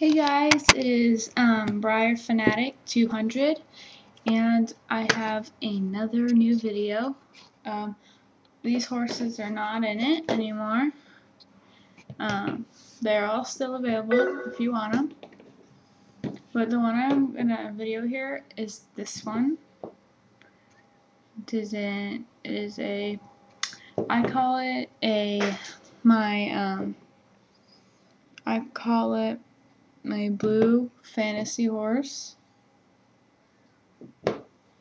Hey guys, it is um, Breyer Fanatic 200 and I have another new video. Um, these horses are not in it anymore. Um, they're all still available if you want them. But the one I'm in a video here is this one. It is a, it is a I call it a my um I call it my blue fantasy horse.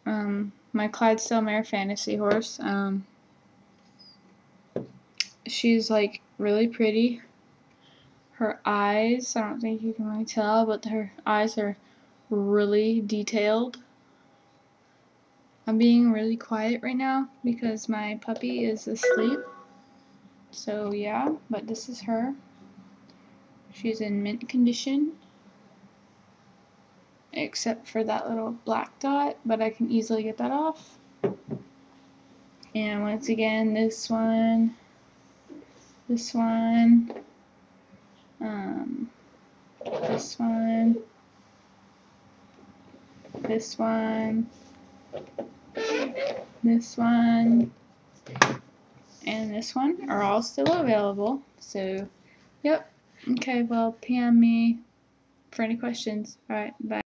Um, my Clydesdale mare fantasy horse. Um, she's like really pretty. Her eyes, I don't think you can really tell, but her eyes are really detailed. I'm being really quiet right now because my puppy is asleep. So yeah, but this is her. She's in mint condition. Except for that little black dot, but I can easily get that off. And once again, this one, this one, um, this one, this one, this one, and this one are all still available. So, yep. Okay, well, PM me for any questions. Alright, bye.